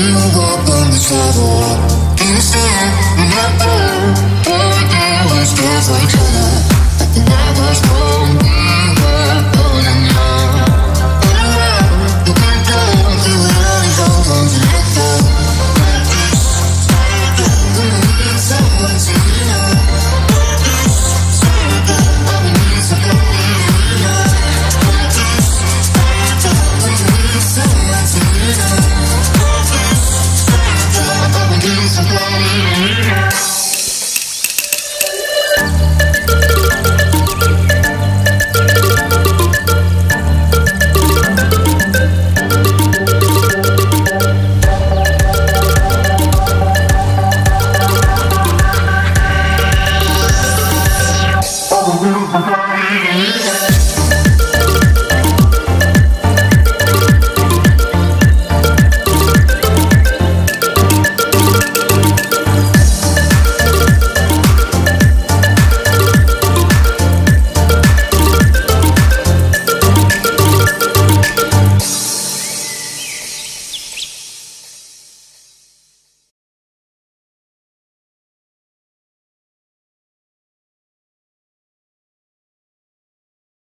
you up on the other. Can you stand?